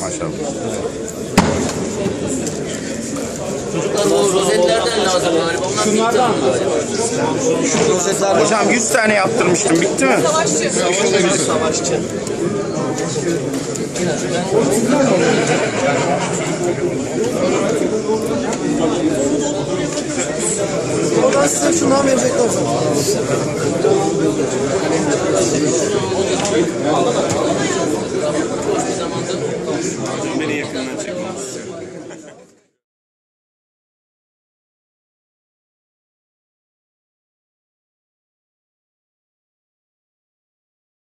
Maşallah. O rozetlerden lazım galiba. Şunlardan mı? Hocam 100 tane yaptırmıştım. Bitti mi? Savaşçı. Oradan size şundan verecekler zaten. Beni yakından çekmek istiyorum.